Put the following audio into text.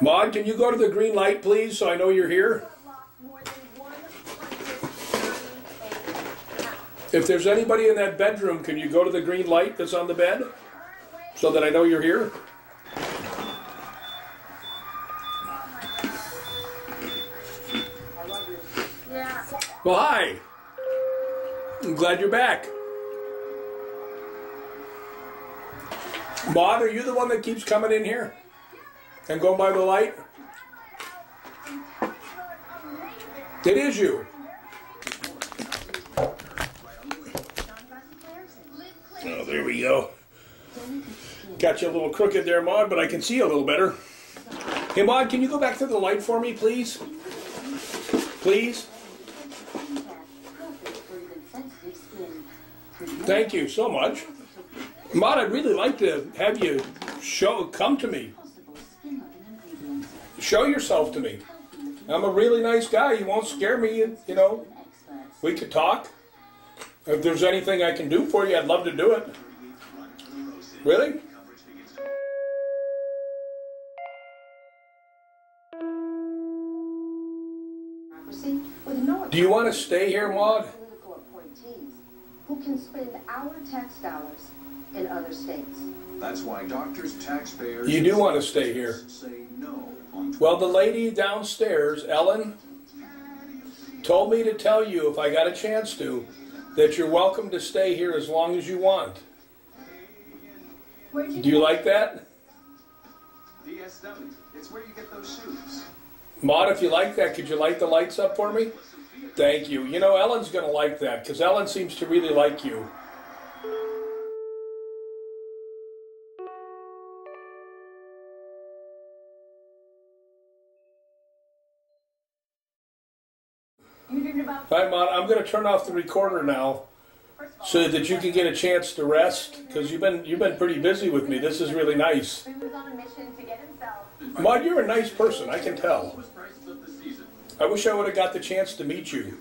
Maude, can you go to the green light, please, so I know you're here? If there's anybody in that bedroom, can you go to the green light that's on the bed? So that I know you're here? Well, hi. I'm glad you're back. Maude, are you the one that keeps coming in here? And going by the light? It is you. Oh, there we go. Got you a little crooked there, Maude, but I can see you a little better. Hey, Maude, can you go back to the light for me, please? Please? Thank you so much. Maude, I'd really like to have you show come to me. Show yourself to me. I'm a really nice guy. You won't scare me, you, you know. We could talk. If there's anything I can do for you, I'd love to do it. Really? Do you want to stay here, Maude? Political appointees who can spend our tax dollars in other states. That's why doctors, taxpayers. You do want to stay here. Say no on Well, the lady downstairs, Ellen, told me to tell you if I got a chance to that you're welcome to stay here as long as you want. You Do you like that? DSW. It's where you get those shoes. Maude, if you like that, could you light the lights up for me? Thank you. You know, Ellen's going to like that because Ellen seems to really like you. You did Hi, Maude. I'm going to turn off the recorder now so that you can get a chance to rest because you've been you've been pretty busy with me. This is really nice. He was on a mission to get himself. Maude, you're a nice person. I can tell. Prices of the season. I wish I would have got the chance to meet you.